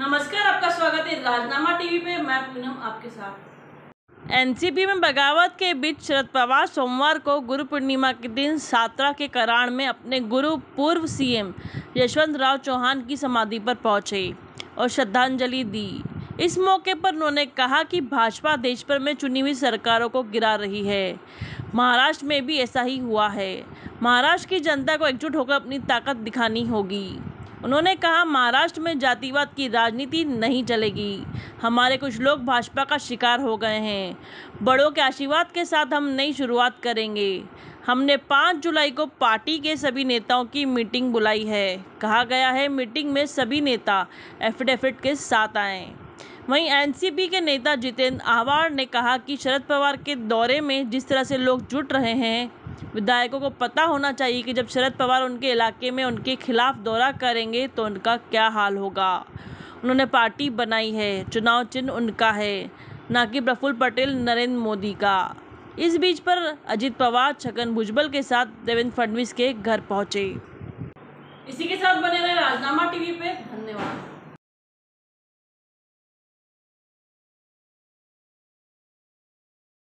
नमस्कार, आपका स्वागत है राजनामा टीवी पे। मैं पूनम आपके साथ। एनसीपी में बगावत के बीच शरद पवार सोमवार को गुरु पूर्णिमा के दिन सातरा के कराड़ में अपने गुरु पूर्व सीएम यशवंत राव चौहान की समाधि पर पहुँचे और श्रद्धांजलि दी। इस मौके पर उन्होंने कहा कि भाजपा देश भर में चुनी हुई सरकारों को गिरा रही है। महाराष्ट्र में भी ऐसा ही हुआ है। महाराष्ट्र की जनता को एकजुट होकर अपनी ताकत दिखानी होगी। उन्होंने कहा, महाराष्ट्र में जातिवाद की राजनीति नहीं चलेगी। हमारे कुछ लोग भाजपा का शिकार हो गए हैं। बड़ों के आशीर्वाद के साथ हम नई शुरुआत करेंगे। हमने 5 जुलाई को पार्टी के सभी नेताओं की मीटिंग बुलाई है। कहा गया है, मीटिंग में सभी नेता एफिडेविट के साथ आएँ। वहीं एनसीपी के नेता जितेंद्र आह्वार ने कहा कि शरद पवार के दौरे में जिस तरह से लोग जुट रहे हैं विधायकों को पता होना चाहिए कि जब शरद पवार उनके इलाके में उनके खिलाफ दौरा करेंगे तो उनका क्या हाल होगा। उन्होंने पार्टी बनाई है, चुनाव चिन्ह उनका है, ना कि प्रफुल्ल पटेल, नरेंद्र मोदी का। इस बीच पर अजीत पवार, छगन भुजबल के साथ देवेंद्र फडणवीस के घर पहुँचे। इसी के साथ बने रहे राजनामा टीवी पे। धन्यवाद।